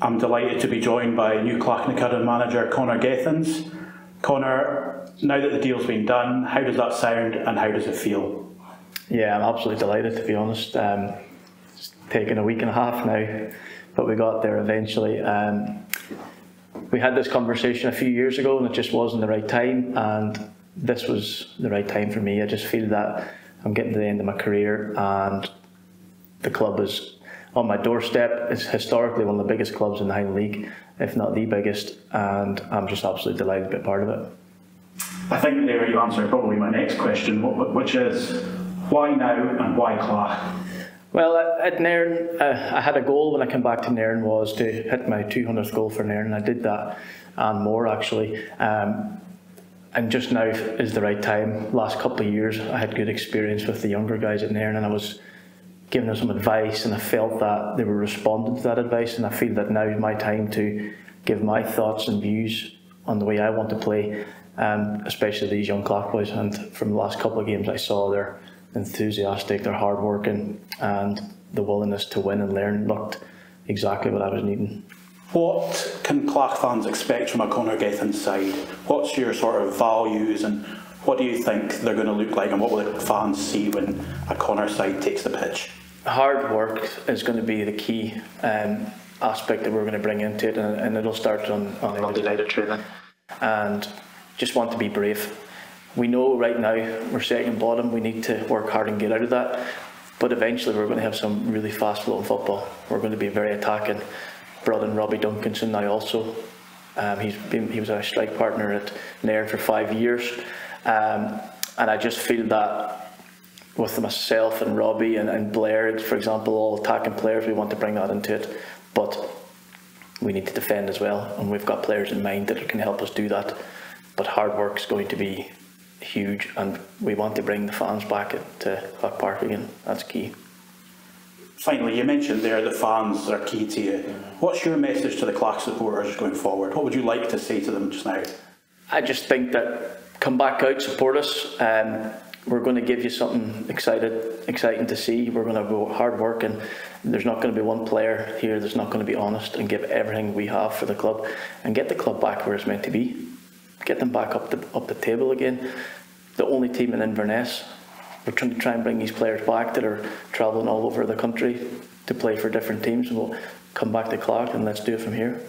I'm delighted to be joined by new Clachnacuddin manager Conor Gethins. Conor, now that the deal's been done, how does that sound and how does it feel? Yeah, I'm absolutely delighted to be honest. Um, it's taken a week and a half now, but we got there eventually. Um, we had this conversation a few years ago and it just wasn't the right time and this was the right time for me. I just feel that I'm getting to the end of my career and the club is on my doorstep. It's historically one of the biggest clubs in the Highland League, if not the biggest, and I'm just absolutely delighted to be part of it. I think there you answered probably my next question, which is why now and why Clach? Well, at Nairn, uh, I had a goal when I came back to Nairn was to hit my 200th goal for Nairn, and I did that and more actually. Um, and just now is the right time. Last couple of years, I had good experience with the younger guys at Nairn, and I was giving them some advice, and I felt that they were responding to that advice, and I feel that now is my time to give my thoughts and views on the way I want to play, um, especially these young Clach boys. And from the last couple of games, I saw they're enthusiastic, they're hardworking, and the willingness to win and learn looked exactly what I was needing. What can Clach fans expect from a Conor Gethin side? What's your sort of values and what do you think they're going to look like and what will the fans see when a Conor side takes the pitch? Hard work is going to be the key um, aspect that we're going to bring into it and, and it'll start on, on Monday night of training. And just want to be brave. We know right now we're second bottom, we need to work hard and get out of that. But eventually we're going to have some really fast flowing football. We're going to be very attacking brought in Robbie Duncanson now also. Um, he's been he was a strike partner at Nairn for five years, um, and I just feel that with myself and Robbie and, and Blair, for example, all attacking players, we want to bring that into it, but we need to defend as well, and we've got players in mind that can help us do that. But hard work is going to be huge, and we want to bring the fans back to Clach Park again. That's key finally, you mentioned there that fans are key to you. What's your message to the Clach supporters going forward? What would you like to say to them just now? I just think that come back out, support us. Um, we're going to give you something excited, exciting to see. We're going to go hard work, and there's not going to be one player here that's not going to be honest and give everything we have for the club and get the club back where it's meant to be. Get them back up the up the table again. The only team in Inverness we're trying to try and bring these players back that are travelling all over the country to play for different teams. And we'll come back to Clach and let's do it from here.